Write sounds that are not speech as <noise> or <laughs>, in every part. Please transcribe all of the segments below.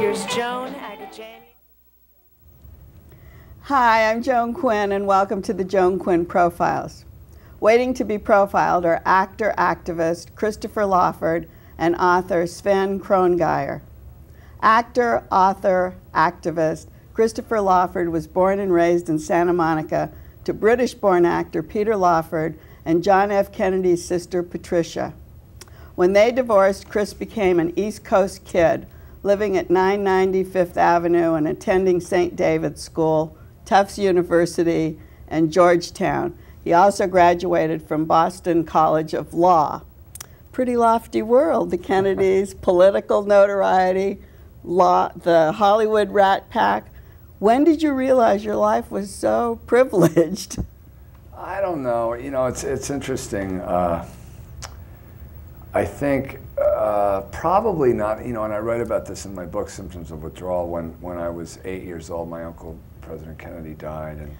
Here's Joan. Hi, I'm Joan Quinn, and welcome to the Joan Quinn Profiles. Waiting to be profiled are actor activist Christopher Lawford and author Sven Crongeyer. Actor, author, activist Christopher Lawford was born and raised in Santa Monica to British born actor Peter Lawford and John F. Kennedy's sister, Patricia. When they divorced, Chris became an East Coast kid, living at 990 Fifth Avenue and attending St. David's School, Tufts University, and Georgetown. He also graduated from Boston College of Law. Pretty lofty world, the Kennedys, <laughs> political notoriety, law, the Hollywood rat pack. When did you realize your life was so <laughs> privileged? I don't know. You know, it's it's interesting. Uh, I think uh, probably not. You know, and I write about this in my book, Symptoms of Withdrawal. When when I was eight years old, my uncle President Kennedy died, and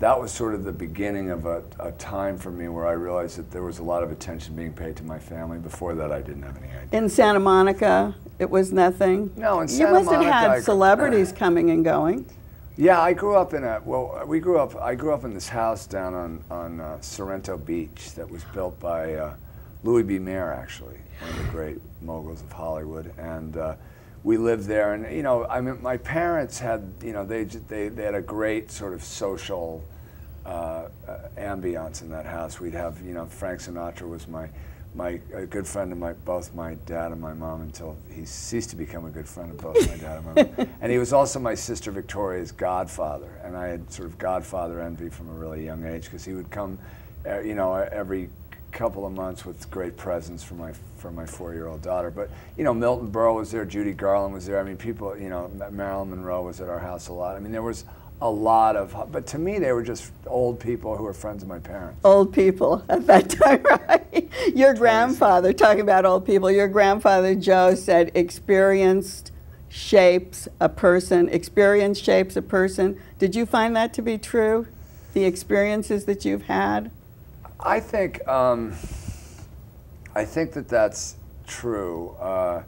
that was sort of the beginning of a, a, time for me where I realized that there was a lot of attention being paid to my family. Before that, I didn't have any idea. In Santa Monica, it was nothing. No, in Santa You must have had celebrities <coughs> coming and going. Yeah, I grew up in a well. We grew up. I grew up in this house down on on uh, Sorrento Beach that was built by uh, Louis B. Mayer, actually, one of the great moguls of Hollywood, and uh, we lived there. And you know, I mean, my parents had you know they they they had a great sort of social uh, uh, ambiance in that house. We'd have you know Frank Sinatra was my my a good friend of my both my dad and my mom until he ceased to become a good friend of both my dad and my mom. <laughs> And he was also my sister Victoria's godfather, and I had sort of godfather envy from a really young age because he would come, uh, you know, every couple of months with great presents for my for my four-year-old daughter. But you know, Milton Berle was there, Judy Garland was there. I mean, people, you know, Marilyn Monroe was at our house a lot. I mean, there was a lot of, but to me, they were just old people who were friends of my parents. Old people at that time, <laughs> right? Your grandfather, talking about old people, your grandfather Joe said experienced shapes a person, experience shapes a person. Did you find that to be true? The experiences that you've had? I think um, I think that that's true. Uh,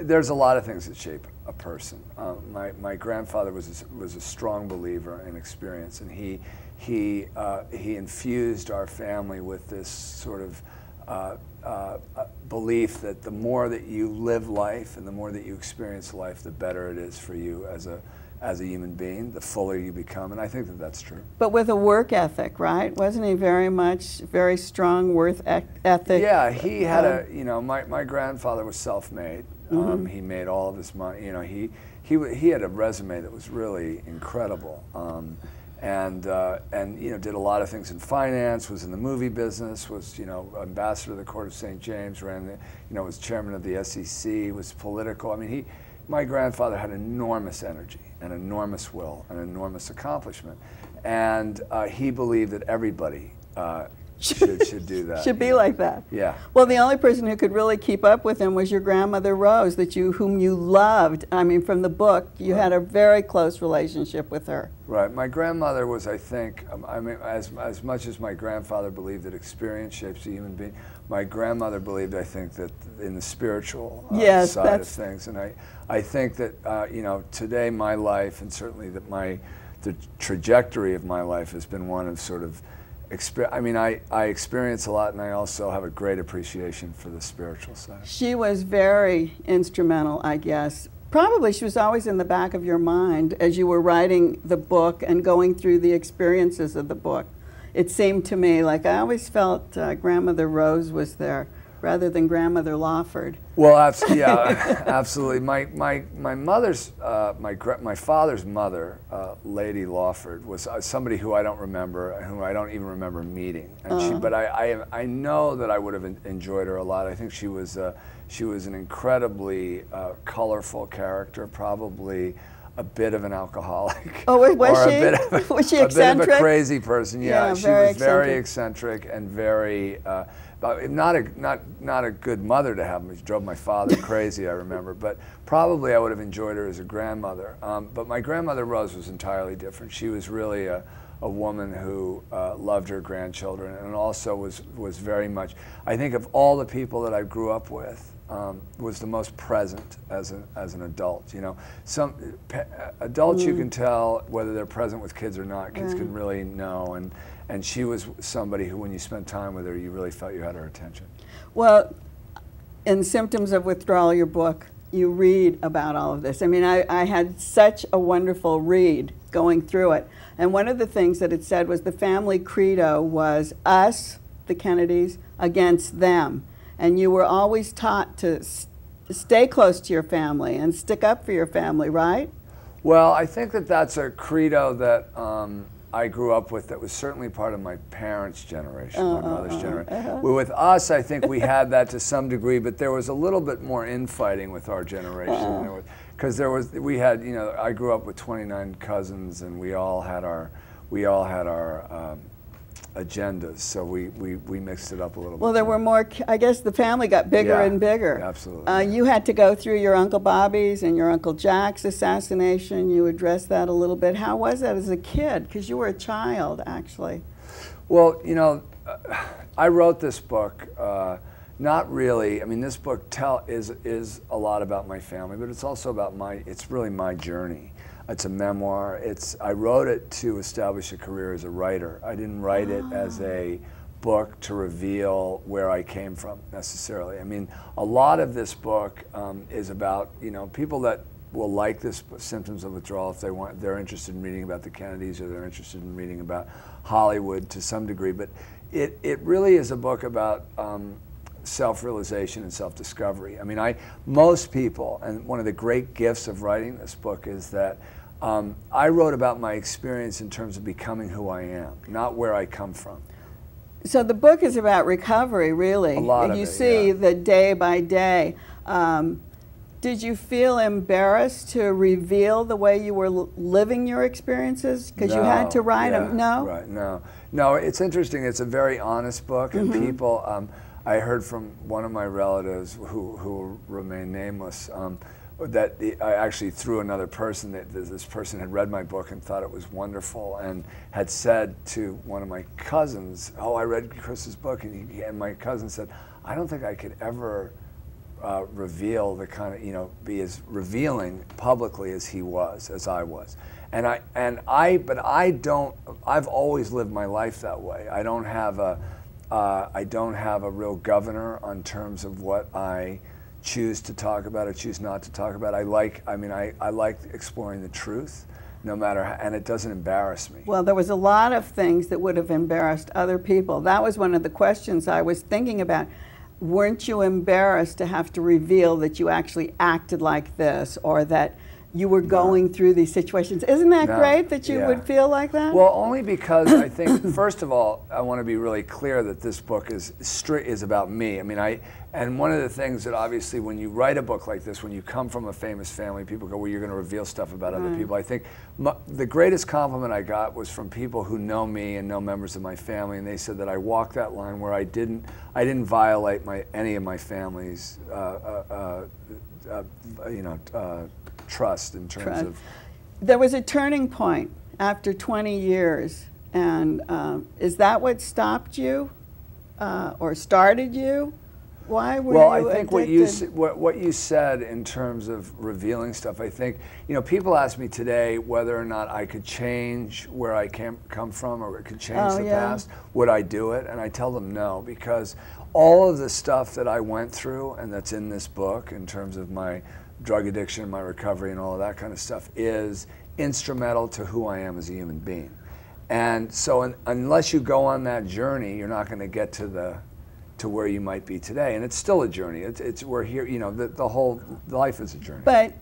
there's a lot of things that shape a person. Uh, my, my grandfather was a, was a strong believer in experience, and he he uh, he infused our family with this sort of uh, uh, uh, belief that the more that you live life and the more that you experience life, the better it is for you as a as a human being. The fuller you become, and I think that that's true. But with a work ethic, right? Wasn't he very much, very strong work ethic? Yeah, he had a, you know, my, my grandfather was self-made. Um, Mm-hmm. he made all of his money, you know, he, he, he had a resume that was really incredible. Um, and, uh, and, you know, did a lot of things in finance, was in the movie business, was, you know, ambassador of the Court of St. James, ran the, you know, was chairman of the SEC, was political. I mean, he, my grandfather had enormous energy an enormous will an enormous accomplishment. And uh, he believed that everybody uh, <laughs> should, should do that. Should be like that. Yeah. Well, the only person who could really keep up with him was your grandmother Rose, that you, whom you loved. I mean, from the book, you had a very close relationship with her. Right. My grandmother was, I think, um, I mean, as, as much as my grandfather believed that experience shapes a human being, my grandmother believed, I think, that in the spiritual uh, Yes, side that's- of things. And I, I think that, uh, you know, today my life, and certainly that my, the trajectory of my life has been one of sort of, I mean, I, I experience a lot, and I also have a great appreciation for the spiritual side. She was very instrumental, I guess. Probably she was always in the back of your mind as you were writing the book and going through the experiences of the book. It seemed to me like I always felt uh, Grandmother Rose was there rather than grandmother Lawford. Well, abs- <laughs> yeah, absolutely. My my my mother's uh, my my father's mother, uh, Lady Lawford, was uh, somebody who I don't remember, who I don't even remember meeting. And she, but I, I I know that I would have enjoyed her a lot. I think she was uh, she was an incredibly uh, colorful character, probably a bit of an alcoholic. Oh, was or she? A bit of a, <laughs> was she a bit of a crazy person. Yeah, Yeah, she was very eccentric and very. Uh, but not a not not a good mother to have. She drove my father <laughs> crazy. I remember, but probably I would have enjoyed her as a grandmother. Um, but my grandmother Rose was entirely different. She was really a, a woman who uh, loved her grandchildren and also was was very much. I think of all the people that I grew up with, um, was the most present as an as an adult. You know, some pa- adults you can tell whether they're present with kids or not. Kids can really know, and and she was somebody who, when you spent time with her, you really felt you had her attention. Well, in Symptoms of Withdrawal, your book, you read about all of this. I mean, I, I had such a wonderful read going through it. And one of the things that it said was the family credo was us, the Kennedys, against them. And you were always taught to stay close to your family and stick up for your family, right? Well, I think that that's a credo that um, I grew up with that was certainly part of my parents' generation, my mother's generation. Well, with us, I think we had that to some degree, but there was a little bit more infighting with our generation. Because there was, we had, you know, I grew up with 29 cousins, and we all had our, we all had our um, agendas, so we, we, we mixed it up a little Well, bit. Well, there were more, I guess the family got bigger Yeah, and bigger. absolutely, Uh, yeah. you had to go through your Uncle Bobby's and your Uncle Jack's assassination. You addressed that a little bit. How was that as a kid? Because you were a child, actually. Well, you know, uh, I wrote this book. Uh, not really. I mean, this book tell is is a lot about my family, but it's also about my. It's really my journey. It's a memoir. It's I wrote it to establish a career as a writer. I didn't write it as a book to reveal where I came from necessarily. I mean, a lot of this book um, is about you know people that will like this symptoms of withdrawal if they want they're interested in reading about the Kennedys or they're interested in reading about Hollywood to some degree. But it it really is a book about. Um, self-realization and self-discovery. I mean, I most people, and one of the great gifts of writing this book is that um, I wrote about my experience in terms of becoming who I am, not where I come from. So the book is about recovery, really. A lot of you it, see yeah. the day by day. Um, did you feel embarrassed to reveal the way you were living your experiences because you had to write yeah, them? No. Right. No. No. It's interesting. It's a very honest book, and Mm-hmm. people. Um, I heard from one of my relatives who who remain nameless. Um, that the, I actually through another person that this person had read my book and thought it was wonderful and had said to one of my cousins, "Oh, I read Chris's book," and, he, and my cousin said, "I don't think I could ever uh, reveal the kind of you know be as revealing publicly as he was as I was and I and I but I don't I've always lived my life that way I don't have a uh, I don't have a real governor on terms of what I choose to talk about or choose not to talk about I like I mean I, I like exploring the truth no matter how, and it doesn't embarrass me Well, there was a lot of things that would have embarrassed other people. That was one of the questions I was thinking about. Weren't you embarrassed to have to reveal that you actually acted like this or that you were going through these situations? Isn't that No, great that you yeah. would feel like that? Well, only because I think, <coughs> first of all, I want to be really clear that this book is stri- is about me. I mean, I and one of the things that obviously when you write a book like this, when you come from a famous family, people go, "Well, you're going to reveal stuff about other people." I think mu the greatest compliment I got was from people who know me and know members of my family, and they said that I walked that line where I didn't I didn't violate my any of my family's uh, uh, uh, uh, you know uh, trust in terms Trust. of. there was a turning point after 20 years. And um, is that what stopped you uh, or started you? Why were well, you I think what you what, what you said in terms of revealing stuff. I think you know people ask me today whether or not I could change where I came come from or could change Oh, the yeah. past. Would I do it? And I tell them no because all of the stuff that I went through and that's in this book in terms of my drug addiction, my recovery, and all of that kind of stuff is instrumental to who I am as a human being. And so, un- unless you go on that journey, you're not going to get to the to where you might be today. And it's still a journey. It's, it's we're here, you know, the, the whole life is a journey. But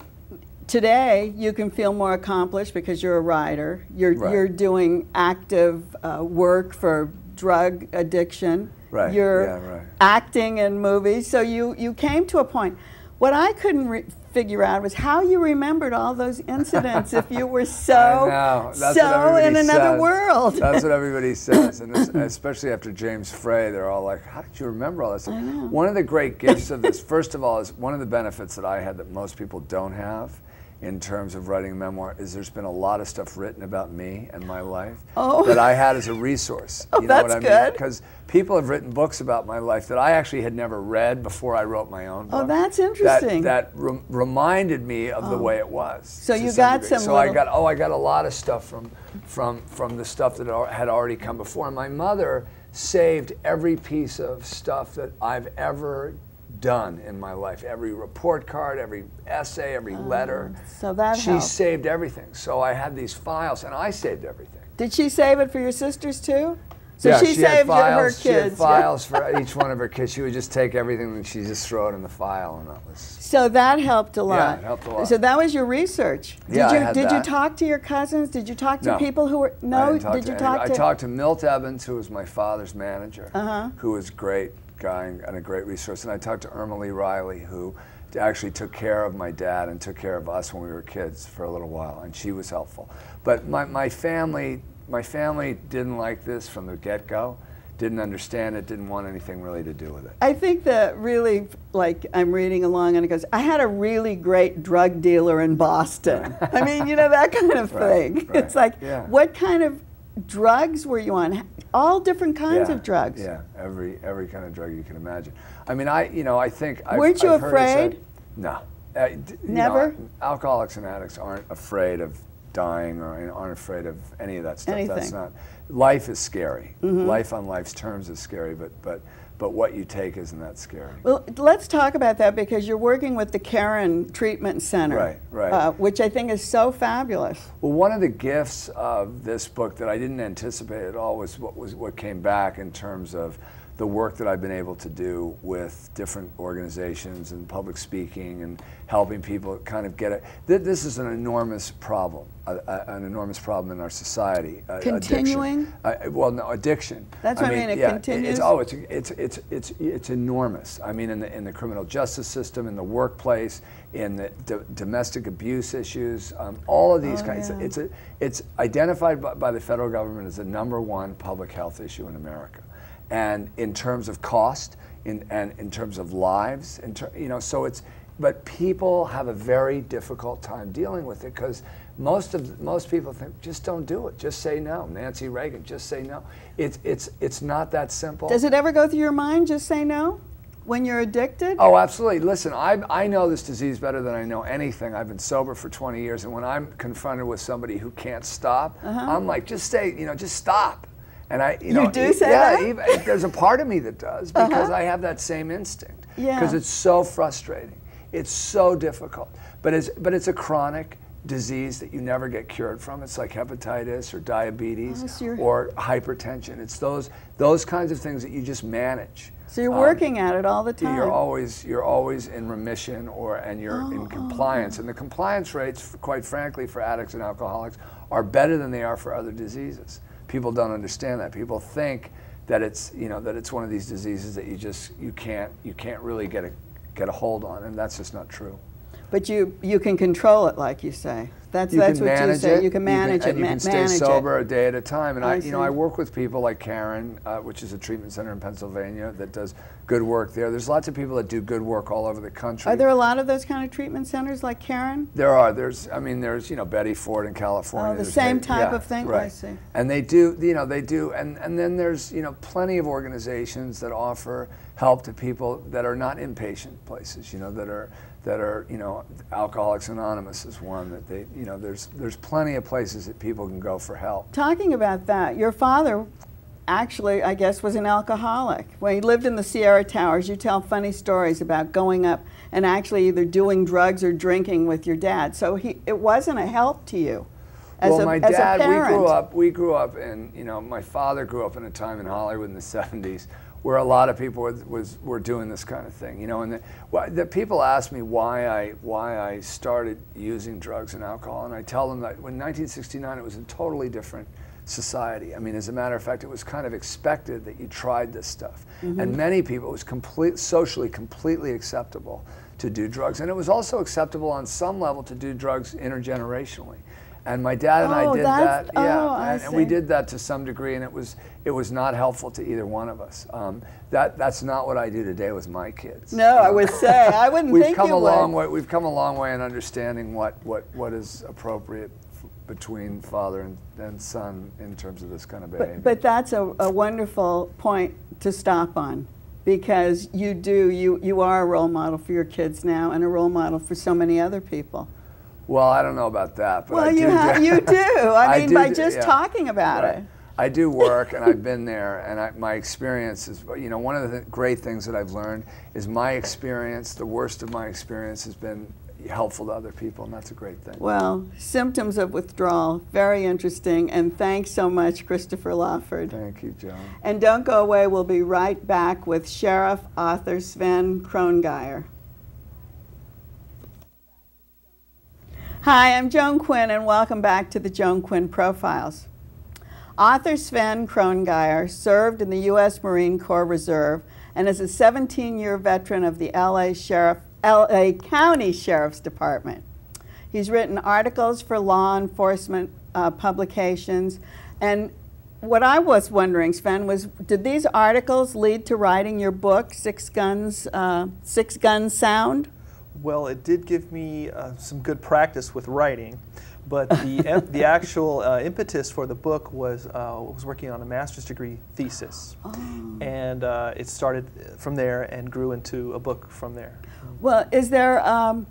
today you can feel more accomplished because you're a writer. You're Right. you're doing active uh, work for drug addiction. Right, You're yeah, right. acting in movies. So you you came to a point. What I couldn't re- figure out was how you remembered all those incidents if you were <laughs> so I know. That's what so in another says. world. That's what everybody <laughs> says, and especially after James Frey, they're all like, "How did you remember all this?" I know. One of the great gifts of this, <laughs> first of all, is one of the benefits that I had that most people don't have, in terms of writing a memoir, is there's been a lot of stuff written about me and my life Oh. that I had as a resource. <laughs> Oh, you know that's what I good. mean? Because people have written books about my life that I actually had never read before I wrote my own oh, book. Oh, that's interesting. That, rem- reminded me of the oh. way it was. So you some got degree. some So I got oh, I got a lot of stuff from from from the stuff that had already come before. And my mother saved every piece of stuff that I've ever done in my life. Every report card, every essay, every letter. so that she helped. saved everything. So I had these files, and I saved everything. Did she save it for your sisters too? So yeah, she, she, saved files. her She had kids. files for each one of her kids. She would just take everything and she just throw it in the file, and that was. So that helped a lot. it helped a lot. So that was your research. Did Yeah, I you had did you talk to your cousins? Did you talk to No. people who were I no? Did you anybody. talk to I talked to Milt Ebbins, who was my father's manager, Uh-huh. who was great guy and a great resource. And I talked to Irma Lee Riley, who actually took care of my dad and took care of us when we were kids for a little while, and she was helpful. But my, my family, my family didn't like this from the get-go, didn't understand it, didn't want anything really to do with it. I think that really, like, I'm reading along and it goes, I had a really great drug dealer in Boston. I mean, you know, that kind of <laughs> Right, thing. right, It's like, yeah. what kind of drugs were you on? All different kinds yeah, of drugs. Yeah, every every kind of drug you can imagine. I mean, I you know I think I've, Weren't you I've it said- afraid? no, Uh, d- you know, Never? alcoholics and addicts aren't afraid of dying or aren't afraid of any of that stuff. Anything. That's not. Life is scary. Mm-hmm. Life on life's terms is scary, but but but what you take isn't that scary. Well, let's talk about that because you're working with the Caron Treatment Center, Right, right. Uh, which I think is so fabulous. Well, one of the gifts of this book that I didn't anticipate at all was what was what came back in terms of the work that I've been able to do with different organizations and public speaking and helping people kind of get it. Th- This is an enormous problem, a, a, an enormous problem in our society. addiction. Continuing? Well, no, addiction. That's what I mean, it yeah, continues? It's, oh, it's, it's, it's, it's, it's enormous. I mean, in the, in the criminal justice system, in the workplace, in the do- domestic abuse issues, um, all of these Oh, kinds. yeah. It's, a, it's identified by, by the federal government as the number one public health issue in America. And in terms of cost, in, and in terms of lives, in ter, you know, so it's, but people have a very difficult time dealing with it because most of most people think just don't do it, just say no. Nancy Reagan, just say no. It's it's it's not that simple. Does it ever go through your mind just say no when you're addicted? Oh, absolutely. Listen, I, I know this disease better than I know anything. I've been sober for 20 years, and when I'm confronted with somebody who can't stop, uh-huh. I'm like, just say, you know, just stop. And I, you, Uh-huh. You know, do say yeah, that? Uh-huh. even, there's a part of me that does because I have that same instinct. Yeah. Because it's so frustrating. It's so difficult. But it's but it's a chronic disease that you never get cured from. It's like hepatitis or diabetes Oh, so or hypertension. It's those those kinds of things that you just manage. so you're Um, working at it all the time. you're always you're always in remission or and you're Oh, in compliance and the compliance rates quite frankly for addicts and alcoholics are better than they are for other diseases people don't understand that people think that it's you know that it's one of these diseases that you just you can't you can't really get a get a hold on and that's just not true but you you can control it, like you say. That's you that's can what you manage say. it. You can manage and it. you ma- can stay manage it. sober a day at a time. And I, I you know. I work with people like Caron, uh, which is a treatment center in Pennsylvania that does good work there. There's lots of people that do good work all over the country. Are there a lot of those kind of treatment centers like Caron? There are. There's. I mean, there's. You know, Betty Ford in California. Oh, the There's same type yeah, of thing? Oh, Right. I see. And they do. You know, they do. And and then there's you know plenty of organizations that offer help to people that are not inpatient places. You know, that are that are you know Alcoholics Anonymous is one that they. You know, there's there's plenty of places that people can go for help. Talking about that, your father actually, I guess, was an alcoholic. When he lived in the Sierra Towers, you tell funny stories about going up and actually either doing drugs or drinking with your dad. So he, it wasn't a help to you. as well, a, my dad, we grew up. We grew up in, you know, my father grew up in a time in Hollywood in the '70s where a lot of people was, was were doing this kind of thing, you know. And the, well, the people ask me why I why I started using drugs and alcohol, and I tell them that in 1969 it was a totally different society. I mean, as a matter of fact, it was kind of expected that you tried this stuff, mm-hmm. and many people it was complete socially completely acceptable to do drugs, and it was also acceptable on some level to do drugs intergenerationally. And my dad and Oh, I did that, yeah, oh, I and, and we did that to some degree, and it was it was not helpful to either one of us. Um, that that's not what I do today with my kids. No, I Um, would say I <laughs> wouldn't we've come a long would. way. We've come a long way in understanding what what what is appropriate f- between father and, and son in terms of this kind of behavior. But, but that's a, a wonderful point to stop on because you do, you, you are a role model for your kids now and a role model for so many other people. Well, I don't know about that, but well, you, do. ha- you <laughs> do. I, I mean, do by just yeah. talking about Right. it. I do <laughs> work, and I've been there, and I, my experience is, you know, one of the great things that I've learned is my experience, the worst of my experience, has been helpful to other people, and that's a great thing. Well, symptoms of withdrawal, very interesting. And thanks so much, Christopher Lawford. Thank you, Joan. And don't go away, we'll be right back with Sheriff author Sven Crongeyer. Hi, I'm Joan Quinn, and welcome back to the Joan Quinn Profiles. Author Sven Crongeyer served in the U.S. Marine Corps Reserve and is a 17 year veteran of the LA, Sheriff, LA County Sheriff's Department. He's written articles for law enforcement uh, publications. And what I was wondering, Sven, was did these articles lead to writing your book, Six Guns, uh, Six Guns Sound? Well, it did give me uh, some good practice with writing, but the <laughs> the actual uh, impetus for the book was uh, was working on a master's degree thesis, and uh, it started from there and grew into a book from there. Well, is there um,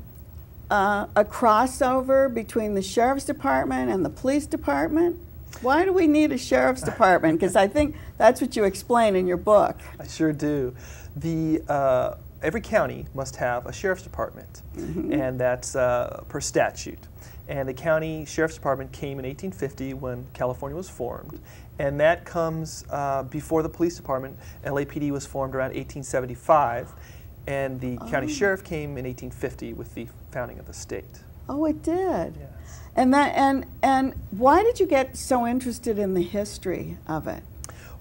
uh, a crossover between the sheriff's department and the police department? Why do we need a sheriff's <laughs> department? Because I think that's what you explain in your book. I sure do. The uh, every county must have a sheriff's department, and that's uh, per statute. And the county sheriff's department came in 1850 when California was formed, and that comes uh, before the police department. LAPD was formed around 1875, and the county sheriff came in 1850 with the founding of the state. Oh, it did. Yes. And that and and why did you get so interested in the history of it?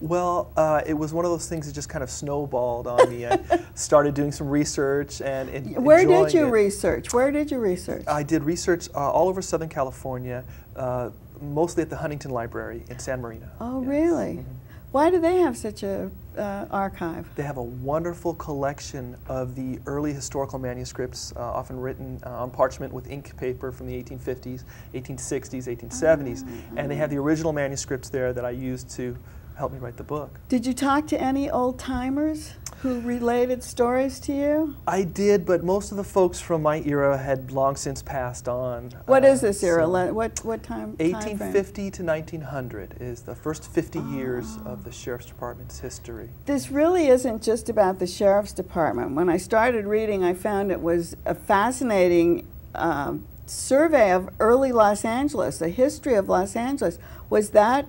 Well, uh, it was one of those things that just kind of snowballed on me. I <laughs> started doing some research and, and Where did you it. research? Where did you research? I did research uh, all over Southern California, uh, mostly at the Huntington Library in San Marino. oh, Yes. really? Mhm. Why do they have such a uh, archive? They have a wonderful collection of the early historical manuscripts, uh, often written uh, on parchment with ink paper from the 1850s, 1860s, 1870s, and they have the original manuscripts there that I used to help me write the book. Did you talk to any old timers who related stories to you? I did, but most of the folks from my era had long since passed on. What Uh, is this era? so What what time? time frame? 1850 to 1900 is the first 50 years of the sheriff's department's history. This really isn't just about the sheriff's department. When I started reading, I found it was a fascinating um, survey of early Los Angeles, the history of Los Angeles. Was that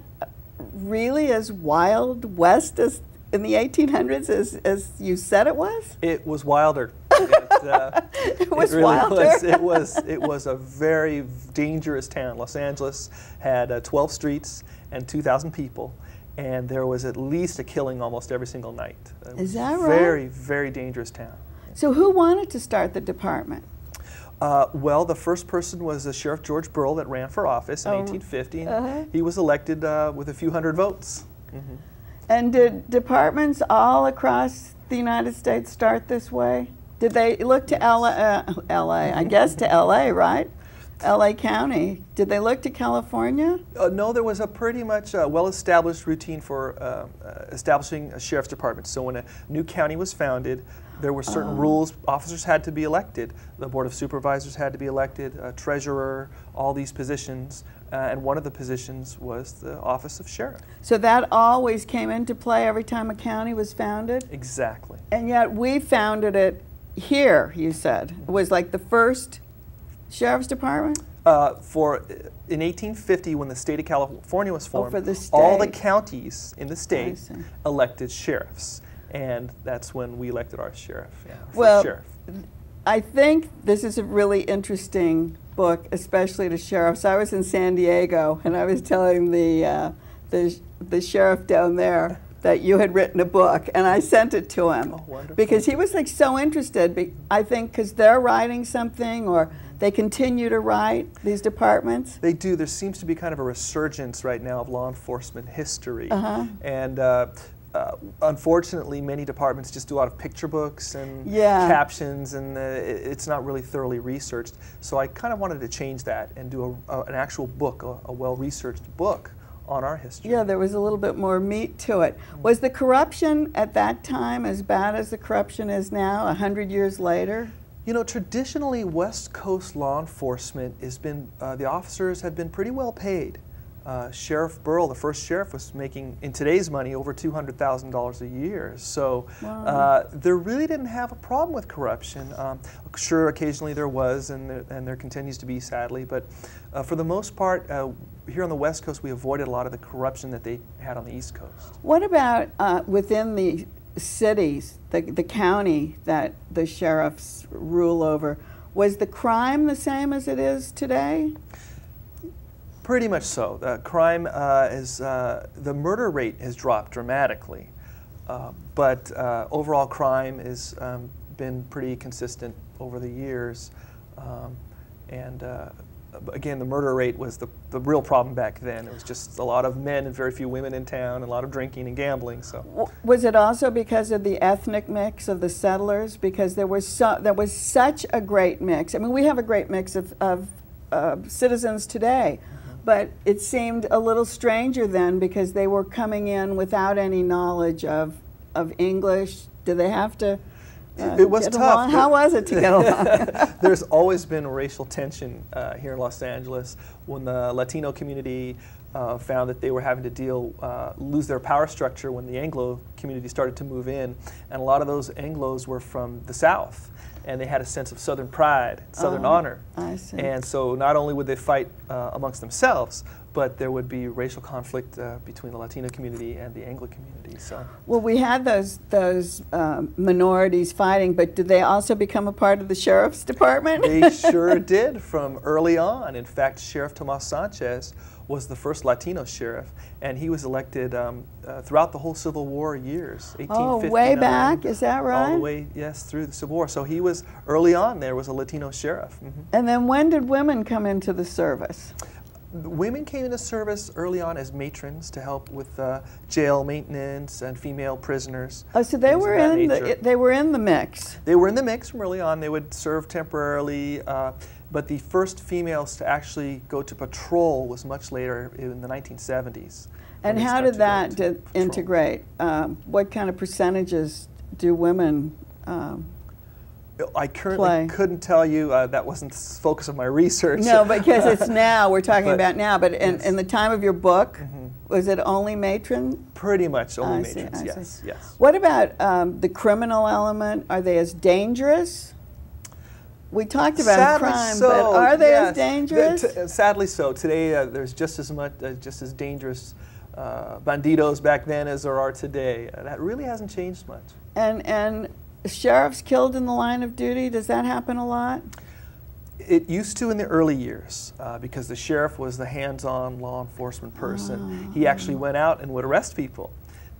really as wild west as in the 1800s as, as you said it was? It was wilder. <laughs> It, uh, It was really wilder. Was, it was. It was a very dangerous town. Los Angeles had uh, 12 streets and 2,000 people, and there was at least a killing almost every single night. It Is that right? Very, very dangerous town. So who wanted to start the department? Uh, well, the first person was Sheriff George Burrill that ran for office in Oh, 1850. and uh-huh. He was elected uh, with a few hundred votes. And did departments all across the United States start this way? Did they look to LA, uh, LA, I guess to <laughs> LA, right? LA County. Did they look to California? Uh, no, there was a pretty much uh, well-established routine for uh, uh, establishing a sheriff's department. So when a new county was founded, there were certain rules. Officers had to be elected. The board of supervisors had to be elected. A treasurer, all these positions, uh, and one of the positions was the office of sheriff. So that always came into play every time a county was founded? Exactly. And yet we founded it here, you said. It was like the first sheriff's department? Uh, for in 1850, when the state of California was formed, Oh, for the all the counties in the state elected sheriffs, and that's when we elected our sheriff. Yeah, Well, sheriff. I think this is a really interesting book, especially to sheriffs. I was in San Diego, and I was telling the uh, the the sheriff down there that you had written a book, and I sent it to him Oh, because he was like so interested. I think because they're writing something, or they continue to write these departments. They do. There seems to be kind of a resurgence right now of law enforcement history. Uh-huh. And uh, uh, unfortunately, many departments just do a lot of picture books and Yeah. captions, and uh, it's not really thoroughly researched. So I kind of wanted to change that and do a, a, an actual book, a, a well researched book on our history. Yeah, there was a little bit more meat to it. Was the corruption at that time as bad as the corruption is now, a hundred years later? You know, traditionally, West Coast law enforcement has been, uh, the officers have been pretty well paid. Uh, sheriff Burrill, the first sheriff, was making, in today's money, over $200,000 a year. So uh, there really didn't have a problem with corruption. Um, sure, occasionally there was, and there, and there continues to be, sadly, but uh, for the most part, uh, here on the West Coast, we avoided a lot of the corruption that they had on the East Coast. What about uh, within the cities, the, the county that the sheriffs rule over? Was the crime the same as it is today? Pretty much so. Crime uh, is uh, the murder rate has dropped dramatically, uh, but uh, overall crime has um, been pretty consistent over the years. Um, and uh, again, the murder rate was the, the real problem back then. It was just a lot of men and very few women in town, and a lot of drinking and gambling. So. Was it also because of the ethnic mix of the settlers? Because there was so, there was such a great mix. I mean, we have a great mix of, of uh, citizens today, but it seemed a little stranger then because they were coming in without any knowledge of of English. Do they have to? uh, It was tough. How was it to get along? <laughs> There's always been racial tension uh, here in Los Angeles when the Latino community uh, found that they were having to deal, uh, lose their power structure when the Anglo community started to move in. And a lot of those Anglos were from the South. And they had a sense of Southern pride, Southern Oh, honor. I see. And so not only would they fight uh, amongst themselves, but there would be racial conflict uh, between the Latino community and the Anglo community. So. Well, we had those those um, minorities fighting, but did they also become a part of the sheriff's department? They sure <laughs> did from early on. In fact, Sheriff Tomas Sanchez was the first Latino sheriff, and he was elected um, uh, throughout the whole Civil War years. Oh, way back? Is that All right? the way, yes, through the Civil War. So he was early on. There was a Latino sheriff. Mhm. And then when did women come into the service? Women came into service early on as matrons to help with uh, jail maintenance and female prisoners. Oh, so they were in nature. the they were in the mix. They were in the mix from early on. They would serve temporarily, uh, but the first females to actually go to patrol was much later in the 1970s. And how did that to integrate? Um, what kind of percentages do women? Um, I currently play? couldn't tell you. Uh, that wasn't the focus of my research. no, because it's <laughs> now we're talking But- about now. But in, yes. In the time of your book, was it only matron? Pretty much only I matrons. I yes, see. yes. What about um, the criminal element? Are they as dangerous? We talked about Sadly crime, so, but are they yes. as dangerous? The- uh, sadly so. Today, uh, there's just as much, uh, just as dangerous uh, banditos back then as there are today. Uh, that really hasn't changed much. and and sheriffs killed in the line of duty. Does that happen a lot? It used to in the early years uh, because the sheriff was the hands-on law enforcement person. He actually went out and would arrest people.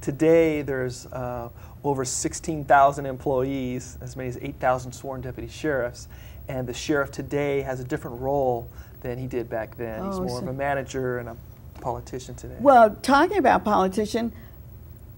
Today, there's uh, over 16,000 employees, as many as 8,000 sworn deputy sheriffs, and the sheriff today has a different role than he did back then. He's Oh, more of a manager and a politician today. Well, talking about politician,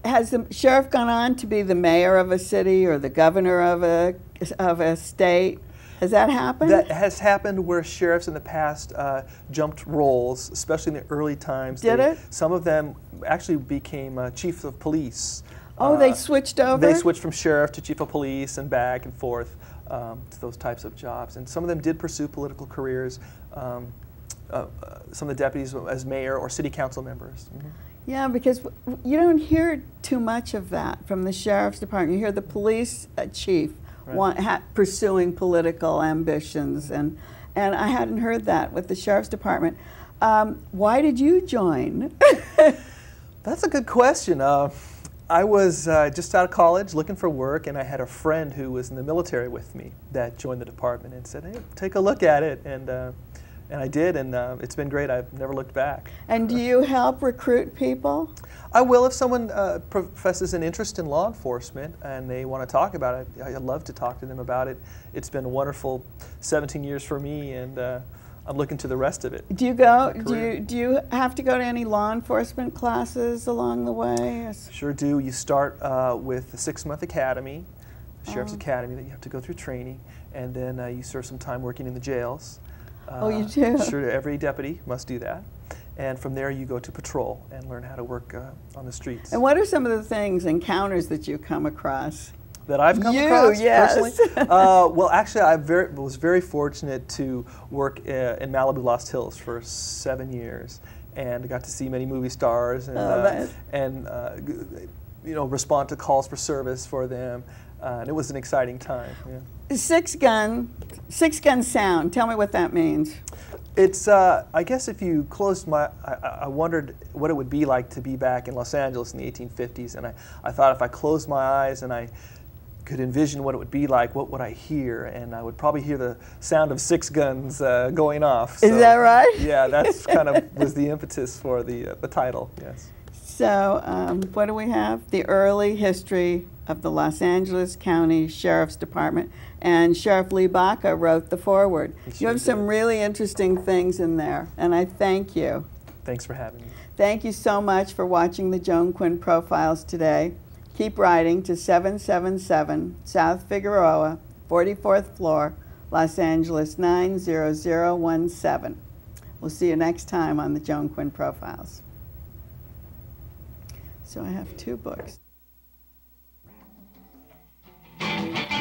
has the sheriff gone on to be the mayor of a city or the governor of a of a state? Has that happened? That has happened where sheriffs in the past uh, jumped roles, especially in the early times. Did They- it? Some of them actually became uh, chiefs of police. oh, they Uh, switched over. They switched from sheriff to chief of police and back and forth um, to those types of jobs. And some of them did pursue political careers. Um, uh, uh, some of the deputies as mayor or city council members. Mhm. Yeah, because you don't hear too much of that from the sheriff's department. You hear the police uh, chief Right. want, ha- pursuing political ambitions, and and I hadn't heard that with the sheriff's department. Um, why did you join? <laughs> That's a good question. Uh, I was uh, just out of college looking for work, and I had a friend who was in the military with me that joined the department and said, "Hey, take a look at it." And uh, and I did, and uh, it's been great. I've never looked back. and do you help recruit people? I will if someone uh, professes an interest in law enforcement and they want to talk about it. I'd love to talk to them about it. It's been a wonderful 17 years for me, and uh, I'm looking to the rest of it. Do you go? Do you do you have to go to any law enforcement classes along the way? Yes. Sure do. You start uh, with the six-month academy, the sheriff's Oh. academy that you have to go through training, and then uh, you serve some time working in the jails. Oh, you Uh, do? Sure, every deputy must do that. And from there, you go to patrol and learn how to work uh, on the streets. And what are some of the things, encounters that you come across? that I've come You, across yes. personally. <laughs> uh, well, actually, I very, was very fortunate to work uh, in Malibu Lost Hills for seven years, and got to see many movie stars and Oh, uh, and uh, you know respond to calls for service for them, uh, and it was an exciting time. Yeah. Six gun, six gun sound. Tell me what that means. It's, uh, I guess, if you closed my, I, I wondered what it would be like to be back in Los Angeles in the 1850s, and I, I thought if I closed my eyes and I could envision what it would be like, what would I hear? And I would probably hear the sound of six guns uh, going off. Is that right? <laughs> Yeah, that's kind of <laughs> was the impetus for the uh, the title. Yes. So, um, what do we have? The early history of the Los Angeles County Sheriff's Department. And Sheriff Lee Baca wrote the foreword. You have some did. really interesting things in there, and I thank you. Thanks for having me. Thank you so much for watching the Joan Quinn Profiles today. Keep writing to 777 South Figueroa, 44th floor, Los Angeles 90017. We'll see you next time on the Joan Quinn Profiles. So I have two books. Bye.